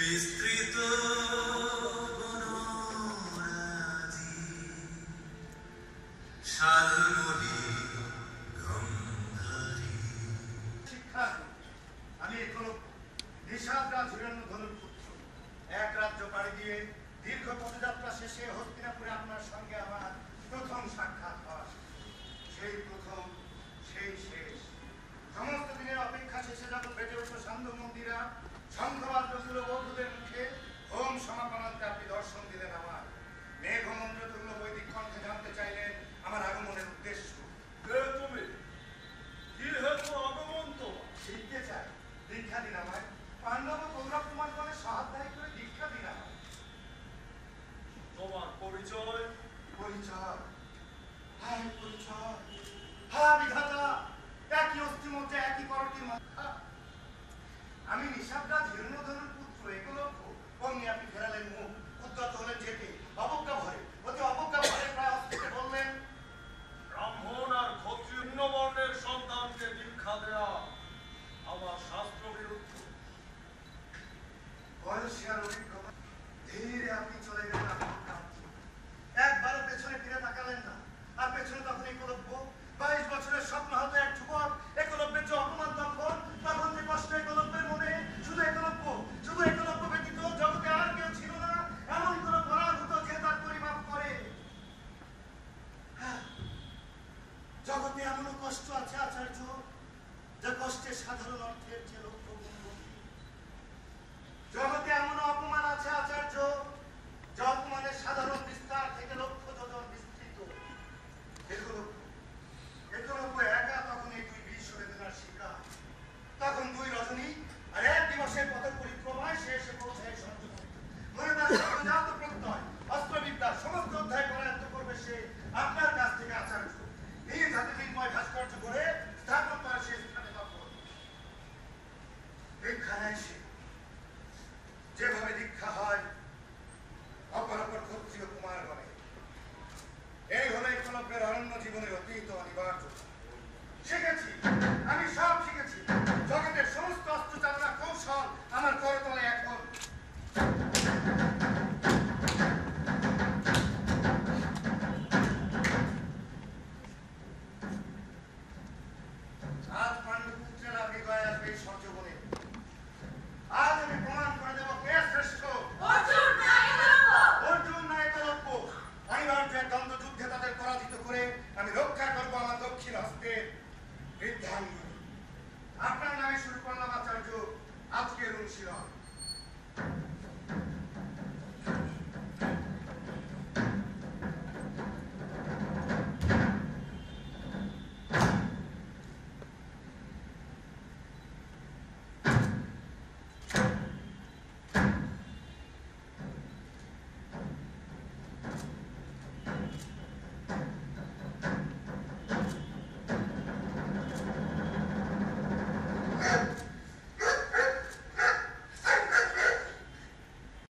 বিস্তৃত আমি এখনও নিশাদ রাজ হিরণ্য ধনুর এক রাজ্য পাড়ি দিয়ে দীর্ঘ পদযাত্রা শেষে হস্তিনাপুরে আপনার সঙ্গে আমার পরিচয় হ্যাঁ একই অস্থির মধ্যে একই পরটির মাথা আমি নিষাদরা compassion.